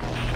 there.